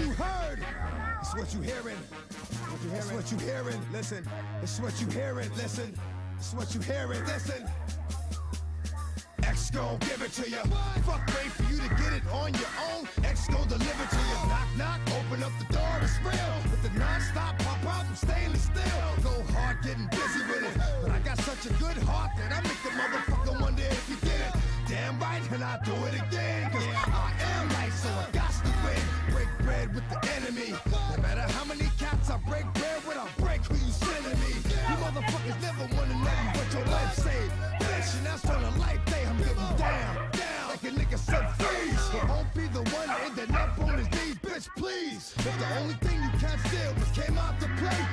you heard. It's what you hearing. Listen. It's what you hearing. Listen. It's what you hearing. Listen. X gon' give it to you. Fuck, wait Go hard, getting busy with it. But I got such a good heart that I make the motherfucker wonder if you did it. Damn right, and I do it again. Cause I am right, so I got to win. Break bread with the enemy. No matter how many cats If the only thing you can't steal was came out to play,